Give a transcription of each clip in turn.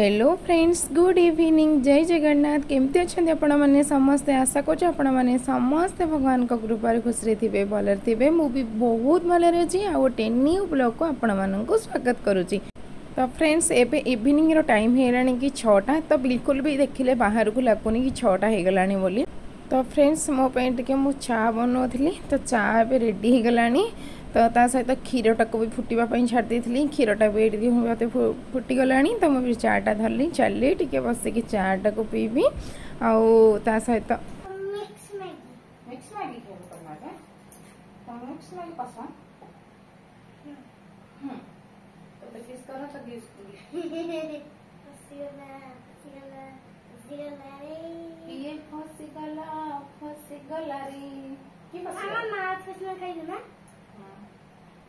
Hello friends good evening जय जगन्नाथ केमती अच्छा आपण मैंने समस्ते आशा कर समस्ते भगवान कृपा खुशी थे भल थे मुझे बहुत भले रही आ टेन न्यू ब्लग को आपण मानक स्वागत करुच तो फ्रेंड्स एवं इवनिंग टाइम है कि छटा तो बिलकुल भी देखने बाहर को लगुन कि छटा हो गला तो फ्रेंड्स मोपे मुझ चा बनाऊ तो चा एगला तो सहित क्षीरटा को भी फुटापी छाड़ी क्षीरटा भी ये मत फुटिगला तो मुझे चाटा धरली चली टे बस कि चाटा को पीबी आ सहित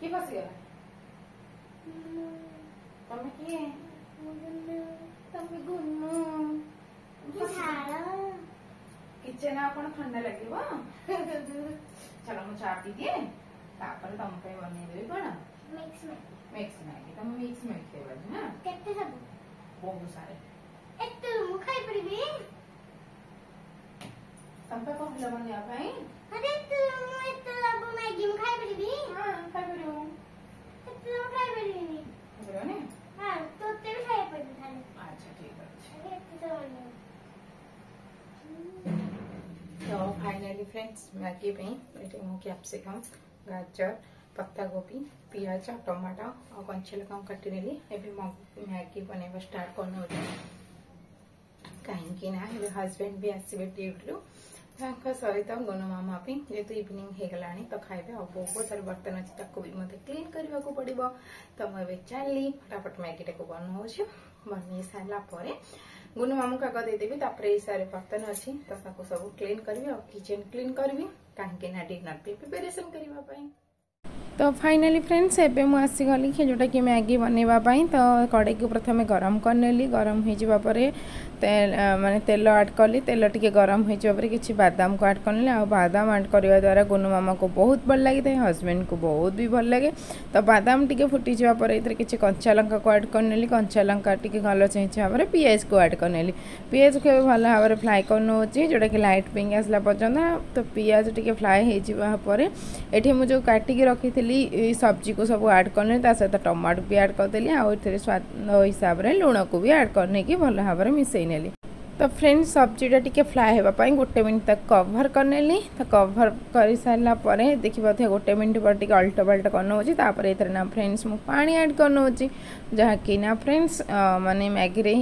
Kipas ya? Tapi ki. Tapi Gunu kitchen ଆପଣ ଥଣ୍ଡା ଲାଗିବ ଚାଲ ମୁଁ ଚା ପିଦିଏ ତାପରେ ତମ ପାଇଁ ବନେଇଦେବି କଣ ମିକ୍ସ ମ୍ୟାଗି ମିକ୍ସ ମ୍ୟାଗି ତମେ ମିକ୍ସ ମ୍ୟାଗି ଖାଇବ ନା କେତେ ସବୁ ବହୁତ ସାରେ ଏତେ ମୁଁ ଖାଇପାରିବି ତମେ କହିଲ ବନେଇବା ପାଇଁ अरे तू मैं हाँ, हाँ, तो अब मैगी में खाई पड़ी भी हां खाई पड़ी हूं तो तू खाई पड़ी नहीं बोलो ने हां तो तेरे खाई पड़ी खाली अच्छा ठीक है अच्छा। अरे तो तो फाइनली फ्रेंड्स मैगी में बैठे हूँ कैप्सिकम गाजर पत्ता गोभी पिंज टमाटो आ कंचलका कटिनेली मैगी बनवा स्टार्ट कर कहीं हस्बैंड भी आसवे ड्यूटी ତାଙ୍କ ସହିତ ଗୁଣମାମା ପାଇଁ ଯେହେତୁ ଇଭିନିଂ ହେଇଗଲାଣି ତ ଖାଇବେ ଆଉ ବହୁତ ସାରା ବର୍ତ୍ତନ ଅଛି ତାକୁ ବି ମୋତେ କ୍ଲିନ୍ କରିବାକୁ ପଡ଼ିବ ତ ମୁଁ ଏବେ ଚାଲି ଫଟାଫଟ ମ୍ୟାଗିଟାକୁ ବନାଉଛି ବନେଇ ସାରିଲା ପରେ ଗୁନୁ ମାମୁଙ୍କୁ ଆଗ ଦେଇଦେବି ତାପରେ ଏଇ ସାରେ ବର୍ତ୍ତନ ଅଛି ତ ତାକୁ ସବୁ କ୍ଲିନ୍ କରିବି ଆଉ କିଚେନ୍ କ୍ଲିନ୍ କରିବି କାହିଁକି ନା ଡିନର୍ ପାଇଁ ପ୍ରିପାରେସନ୍ କରିବା ପାଇଁ ତ ଫାଇନାଲି ଫ୍ରେଣ୍ଡସ୍ ଏବେ ମୁଁ ଆସିଗଲି ଯେଉଁଟାକି ମ୍ୟାଗି ବନେଇବା ପାଇଁ ତ କଡ଼େଇକୁ ପ୍ରଥମେ ଗରମ କରିନେଲି ଗରମ ହୋଇଯିବା ପରେ मैंने तेल आड कल तेल टी गरम होपर कि बादाम को आड कल आदम आड करने द्वारा गुनुमामा को बहुत भल लगे हजबैंड को बहुत भी भल लगे तो बादाम टी फुटी जावापर ये किसी कंचा लं को आड कर कंचा लंका टी भल चेज भाव में पिज को आड करने पिज को भल भाव में फ्लाए कर जोटा कि लाइट पिंग आसला पर्यटन तो पिज टे फ्लाए हो जो काटिक रखी थी सब्जी को सब आड कर सहित टमाटो भी आड करदेली आ स्वाद हिसाब से लुण को भी आड कर नहीं कि भल भाव में ಕೊಟ್ಟಿದ್ದೀನಿ ಅಲ್ಲಿ तो फ्रेंड्स सब्जीटा टी फ्लाए हेपा गोटे मिनट तक कभर करने तो कभर कर सारापर देखिए बोध गोटे मिनट पर अल्टा बाल्ट कर नौपर ए फ्रेंड्स मुझे पा एड कर नौ जहाँकि फ्रेंड्स मानते मैगी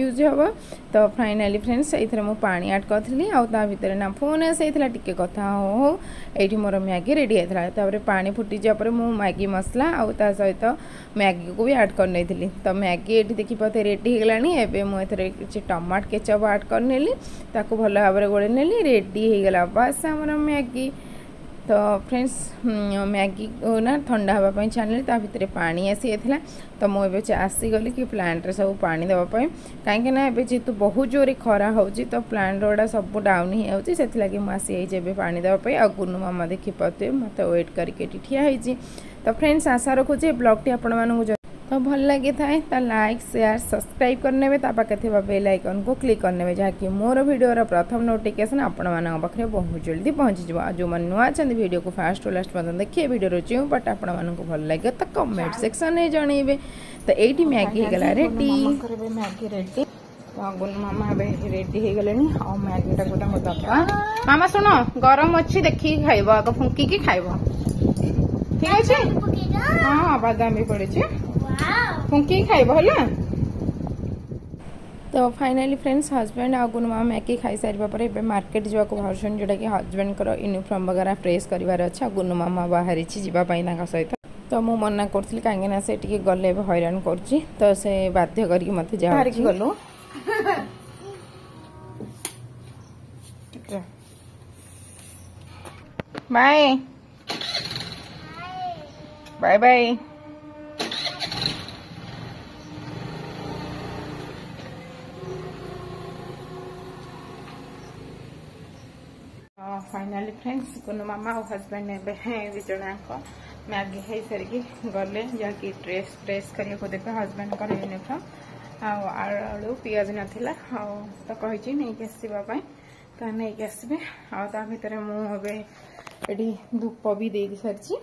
यूज हे तो फाइनाली फ्रेंड्स ये पा एड करी आर ना फोन आसाइला टी कथा हो हो ये मोर मैगी रेडी पा फुटी जाए मुझ मैगी मसला आ सहित मैगी को भी आड कर नहीं तो मैगी ये देखिए बोध रेडी होगा मुझे टमाटो केचप सब आड करनि भल भाव गोड़े नेली रेडीगला बास आमर मैगी तो फ्रेंड्स मैगी ना थंडा हाँपी छाणी ता भितर पा आसी तो मुझे आसीगली कि प्लांट्रे सब पा देवाई कहीं जेहतु बहुत जोर खरा हो तो प्लांट गुड़ा सब डाउन ही आगे पा देवाई आ गुनु मामा देखिपे मत व्वेट करके ठिया तो फ्रेंड्स आशा रखुचे ब्लग टी मूँ तो भल लगी था लाइक सेयार सब्सक्राइब करेपे बेल आइकन को क्लिक करेंगे जहाँकि मोर भिडर प्रथम नोटिकेसन आपरे बहुत जल्दी पहुँची जा जो मैंने नुआ चाहते भिड को फास्ट टू लास्ट पर्यटन देखिए भिडियो जो पार्ट आपको भल लगे तो कमेंट सेक्शन में जनइबे तो ये मैगी रेडी मामा शुण गरम अच्छी देखिए खाइब फुंकी खाइब ठीक अच्छे हाँ बादाम भी पड़े ଫୁଙ୍କି ଖାଇବ ହେଲା ତ ଫାଇନାଲି ଫ୍ରେଣ୍ଡସ୍ ହଜବ୍ୟାଣ୍ଡ ଆଉ ଗୁଣମା ମ୍ୟାଗି ଖାଇସାରିବା ପରେ ଏବେ ମାର୍କେଟ ଯିବାକୁ ବାହାରୁଛନ୍ତି ଯେଉଁଟାକି ହଜବ୍ୟାଣ୍ଡଙ୍କର ୟୁନିଫର୍ମ ବଗେରା ପ୍ରେସ୍ କରିବାର ଅଛି ଆଉ ଗୁଣମାମା ବାହାରିଛି ଯିବା ପାଇଁ ତାଙ୍କ ସହିତ ତ ମୁଁ ମନା କରୁଥିଲି କାହିଁକି ନା ସେ ଟିକେ ଗଲେ ଏବେ ହଇରାଣ କରୁଛି ତ ସେ ବାଧ୍ୟ କରିକି ମୋତେ ଯାହାରିକି ଗଲୁ bye bye bye finally friends Gunu मामा और हजबैंड एवं हैं दिजाक मैगे हो सर गले जहाँकि ड्रेस ड्रेस कर देखे हजबैंड यूनिफर्म आलु पिज ना तो कही नहीं तो नहीं आसबे आतर मुझे ये धूप भी दे सारी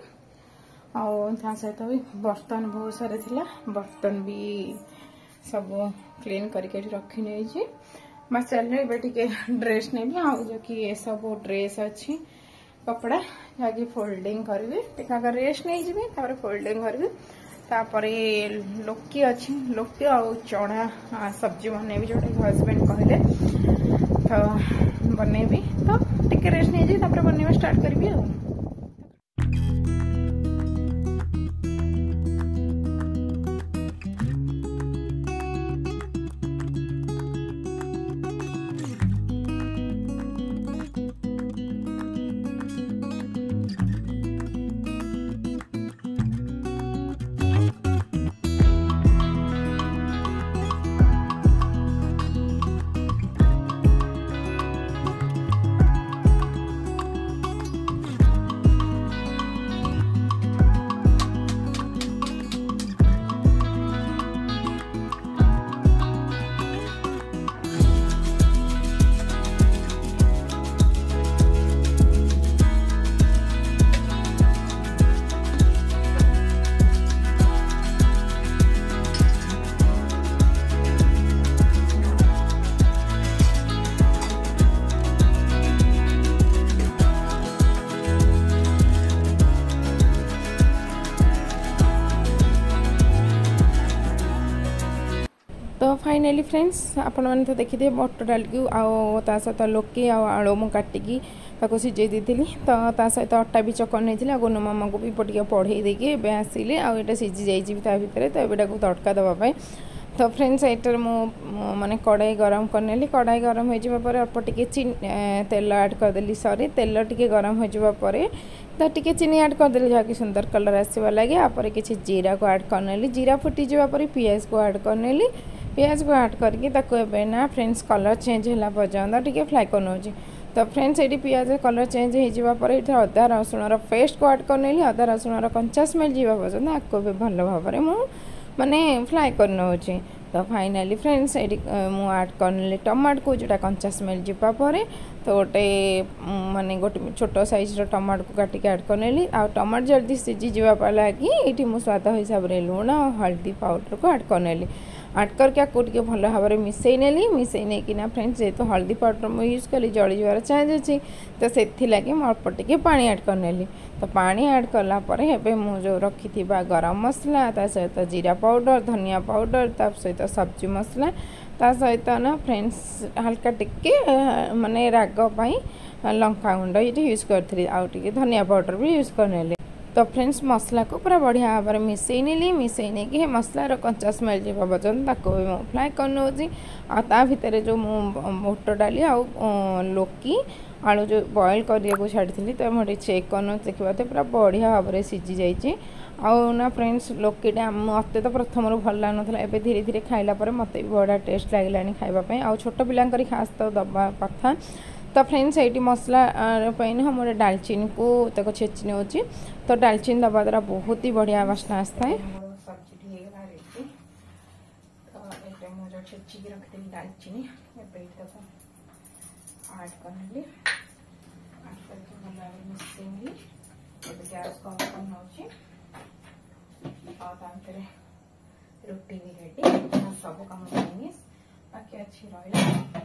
आहत भी बर्तन बहुत सारा था बर्तन भी सब क्लीन करके रखी नहीं मो सेलरी बेटी के ड्रेस नहीं भी आउ जो कि ये सब ड्रेस अच्छी कपड़ा जाकि फोल्डिंग करी टीका रेस नहीं जी फोल्डिंग करी तापर लोकी अच्छी लोकी आ चढ़ा सब्जी बनैबी जो हजबैंड कहले तो बनैबी तो टिके रेस्ट नहीं जी बनवा स्टार्ट कर ଫ୍ରେଣ୍ଡସ୍ ଆପଣମାନେ ତ ଦେଖିଥିବେ ମଟର ଡାଲିକୁ ଆଉ ତା ସହିତ ଲୋକେ ଆଉ ଆଳୁ ମୁଁ କାଟିକି ତାକୁ ସିଝେଇ ଦେଇଥିଲି ତ ତା ସହିତ ଅଟା ବି ଚକଟି ନେଇଥିଲି ଆଉ ଗୁନୁ ମାମାଙ୍କୁ ବି ଟିକେ ପଢ଼େଇ ଦେଇକି ଏବେ ଆସିଲେ ଆଉ ଏଇଟା ସିଝି ଯାଇଛି ବି ତା ଭିତରେ ତ ଏବେ ତାକୁ ତଡ଼କା ଦେବା ପାଇଁ ତ ଫ୍ରେଣ୍ଡସ୍ ଏଇଟାରେ ମୁଁ ମାନେ କଡ଼ାଇ ଗରମ କରିନେଲି କଡ଼ାଇ ଗରମ ହୋଇଯିବା ପରେ ଅଳ୍ପ ଟିକେ ତେଲ ଆଡ଼୍ କରିଦେଲି ସରି ତେଲ ଟିକେ ଗରମ ହୋଇଯିବା ପରେ ତ ଟିକେ ଚିନି ଆଡ଼୍ କରିଦେଲି ଯାହାକି ସୁନ୍ଦର କଲର୍ ଆସିବା ଲାଗି ଆପରେ କିଛି ଜିରାକୁ ଆଡ଼୍ କରିନେଲି ଜିରା ଫୁଟିଯିବା ପରେ ପିଆଜକୁ ଆଡ଼୍ କରିନେଲି पिज को आड करके फ्रेंड्स कलर चेंज होगा पर्यटन टी फ्राए कर तो फ्रेंड्स ये पिज कलर चेंज अदा रसुणर पेस्ट को आड कर नहीं अदा रसुण कंचा स्मेल जावा पर्यटन आपको भी भल भाव में मुझे मानने फ्राए कर तो फाइनाली फ्रेंड्स ये मुझे कर कर टमाटो को जोटा कंचा स्मेल जावापर तो गोटे मानने गोटे छोट सइज्र टमाटो को काटिके आड कर टमाटो जल्दी सीझी जावा लगे ये मुझे स्वाद हिसाब से लुण हल्दी पाउडर को आड कर नी ଆଡ଼ କରିକି ଆକୁ ଟିକେ ଭଲ ଭାବରେ ମିଶାଇ ନେଲି ମିଶାଇ ନେଇକିନା ଫ୍ରେଣ୍ଡସ୍ ଯେହେତୁ ହଳଦୀ ପାଉଡ଼ର ମୁଁ ୟୁଜ୍ କଲି ଜଳିଯିବାର ଚାନ୍ସ ଅଛି ତ ସେଥିଲାଗି ମୁଁ ଅଳ୍ପ ଟିକେ ପାଣି ଆଡ଼ କରିନେଲି ତ ପାଣି ଆଡ଼ କଲା ପରେ ଏବେ ମୁଁ ଯେଉଁ ରଖିଥିବା ଗରମ ମସଲା ତା ସହିତ ଜିରା ପାଉଡ଼ର ଧନିଆ ପାଉଡ଼ର ତା ସହିତ ସବଜି ମସଲା ତା ସହିତ ନା ଫ୍ରେଣ୍ଡସ୍ ହାଲକା ଟିକେ ମାନେ ରାଗ ପାଇଁ ଲଙ୍କାଗୁଣ୍ଡ ଏଇଠି ୟୁଜ୍ କରିଥିଲି ଆଉ ଟିକେ ଧନିଆ ପାଉଡ଼ର ବି ୟୁଜ୍ କରିନେଲି তো ଫ୍ରେଣ୍ଡସ୍ ମସଲାକୁ ପୁରା ବଢ଼ିଆ ଭାବରେ ମିଶାଇ ନେଲି ମିଶାଇ ନେଇକି ହେ ମସଲାର କଞ୍ଚା ସ୍ମେଲ୍ ଯିବା ପର୍ଯ୍ୟନ୍ତ ତାକୁ ବି ମୁଁ ଫ୍ରାଏ କରିନେଉଛି ଆଉ ତା ଭିତରେ ଯେଉଁ ମୁଁ ବୁଟ ଡାଲି ଆଉ ଲୋକି ଆଳୁ ଯେଉଁ ବଏଲ୍ କରିବାକୁ ଛାଡ଼ିଥିଲି ତ ମୁଁ ଏଠି ଚେକ୍ କରିନେଉଛି ଦେଖିବା ତ ପୁରା ବଢ଼ିଆ ଭାବରେ ସିଝି ଯାଇଛି ଆଉ ନା ଫ୍ରେଣ୍ଡସ୍ ଲୋକିଟା ମୋତେ ତ ପ୍ରଥମରୁ ଭଲ ଲାଗୁନଥିଲା ଏବେ ଧୀରେ ଧୀରେ ଖାଇଲା ପରେ ମୋତେ ବି ବଢ଼ିଆ ଟେଷ୍ଟ ଲାଗିଲାଣି ଖାଇବା ପାଇଁ ଆଉ ଛୋଟ ପିଲାଙ୍କରି ଖାସ୍ ତ ଦେବା କଥା तो फ्रेंड्स ये मसला मुझे डालचीन को छेची नौ तो डालचीन दबा द्वारा बहुत ही बढ़िया बासना आए रोटी भी रेडी सब कम बाकी अच्छी रही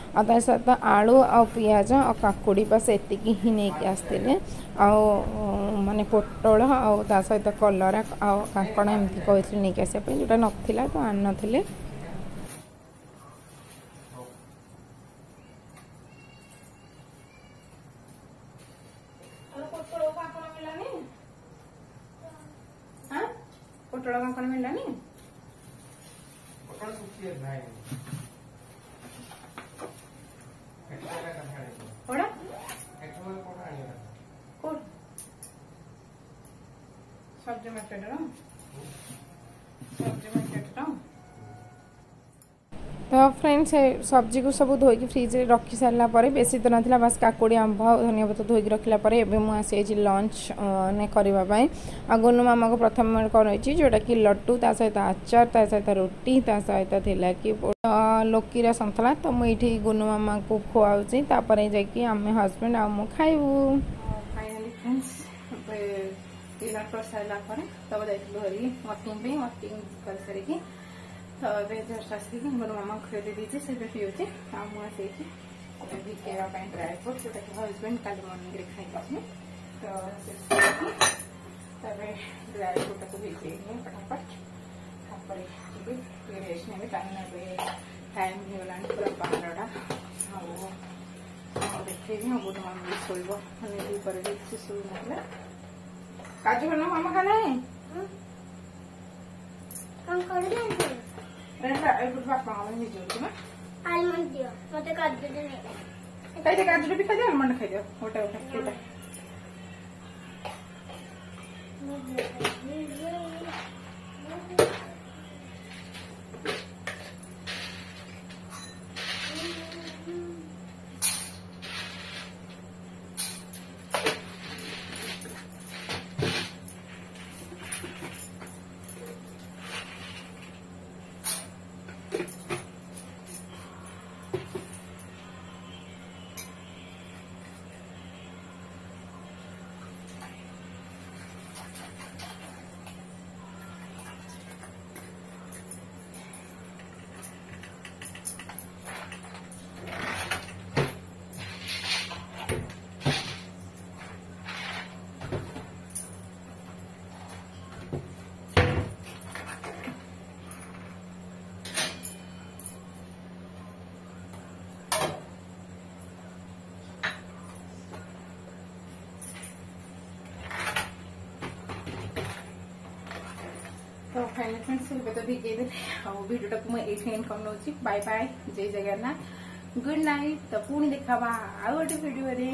ଆଉ ତା ସହିତ ଆଳୁ ଆଉ ପିଆଜ ଆଉ କାକୁଡ଼ି ବାସ୍ ଏତିକି ହିଁ ନେଇକି ଆସିଥିଲେ ଆଉ ମାନେ ପୋଟଳ ଆଉ ତା ସହିତ କଲରା ଆଉ କାଙ୍କଡ଼ ଏମିତି କହିଥିଲି ନେଇକି ଆସିବା ପାଇଁ ଯେଉଁଟା ନଥିଲା ତ ଆଣିନଥିଲେ ପୋଟଳ କାଙ୍କଡ଼ ମିଳିଲାନି ପୋଟଳ ଶୁଖି सब्जी में रहा तो फ्रेंड्स सब्जी को सब धोई फ्रिज्रे रखी सारा पर बेस तो नाला बास काकुड़ी आंब धनिया पत्र धोई एवं मुझे लंच करवाई गुनु मामा को प्रथम रही जोटा कि लड्डू ता सहित आचार ता सहित रोटी ता सहित थी कि लोकीरा संतला तो मुझे गुनु मामा को खुआ तापर जा हजबैंड आ खाइबू सारा कर सारापर तब जाइली मटिंग मटिंग कर सारिकी तो ये जस्ट आसिक मोर मामा खोली दीजिए से बेटे पीओे आ मुझे ठेवाई ड्राए फ्रुट्स जोटा हजबैंड का मर्णिंग खाई तो ड्राई फ्रूट को भिजे फटाफट तापरि टाइम ए टाइम ना काजू बना मामा खाना है আলমন্ড দিও মতে কাজু দিও তাই তো কাজু বি খাই দিও আলমন্ড খাই দিও ওটা ওটা ওটা Thank you. ଫାଇନାଲି ଫ୍ରେଣ୍ଡସ୍ ଏବେ ତ ଭିଜେଇଦେଲେ ଆଉ ଭିଡ଼ିଓଟାକୁ ମୁଁ ଏଇଠି end କରିନେଉଛି bye bye Jai Jagannath good night ତ ପୁଣି ଦେଖାବା ଆଉ ଗୋଟେ ଭିଡ଼ିଓରେ